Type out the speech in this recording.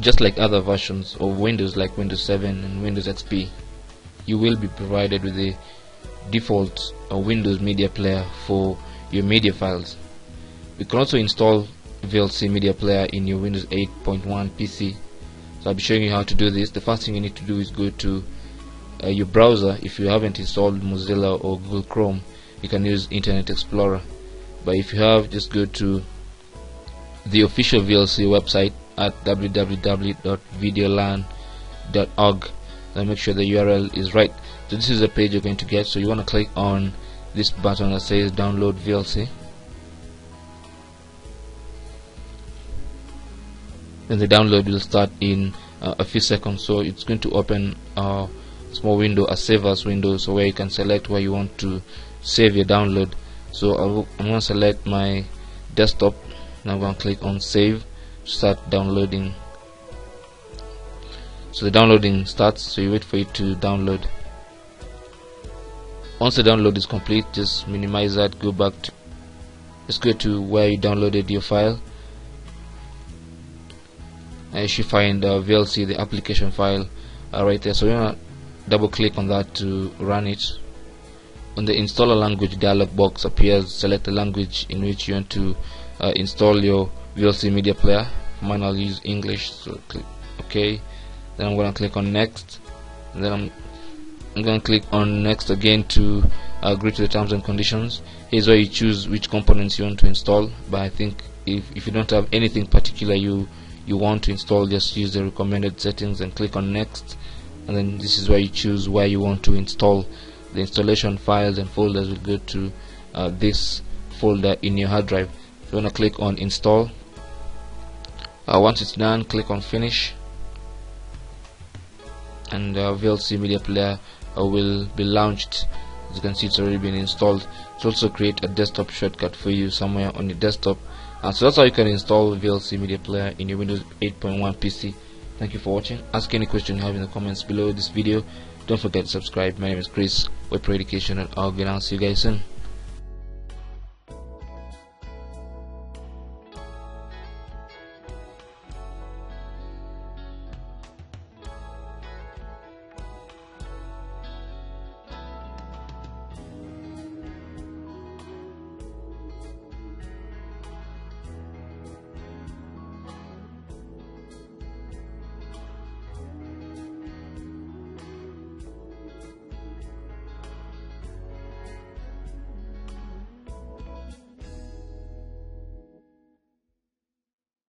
just like other versions of Windows like Windows 7 and Windows XP you will be provided with a default uh, Windows media player for your media files. You can also install VLC media player in your Windows 8.1 PC so I'll be showing you how to do this. The first thing you need to do is go to uh, your browser. If you haven't installed Mozilla or Google Chrome you can use Internet Explorer. But if you have just go to the official VLC website at www.videolan.org then make sure the URL is right. So this is the page you're going to get. So you want to click on this button that says download VLC and the download will start in uh, a few seconds. So it's going to open a small window a save as window so where you can select where you want to save your download. So I'll, I'm going to select my desktop. Now I'm going to click on save start downloading. So the downloading starts so you wait for it to download. Once the download is complete just minimize that go back to let's go to where you downloaded your file. And you should find uh, VLC the application file uh, right there. So you're gonna double click on that to run it. When the installer language dialog box appears select the language in which you want to uh, install your VLC media player. Mine I'll use English so click OK. Then I'm gonna click on next. Then I'm, I'm gonna click on next again to agree to the terms and conditions. Here's where you choose which components you want to install but I think if, if you don't have anything particular you you want to install just use the recommended settings and click on next. And then this is where you choose where you want to install the installation files and folders will go to uh, this folder in your hard drive. You want to click on install uh, once it's done click on finish. And uh, VLC media player uh, will be launched. As you can see it's already been installed. It's also create a desktop shortcut for you somewhere on your desktop. Uh, so that's how you can install VLC media player in your Windows 8.1 PC thank you for watching. Ask any question you have in the comments below this video. Don't forget to subscribe. My name is Chris. Web education and I'll see you guys soon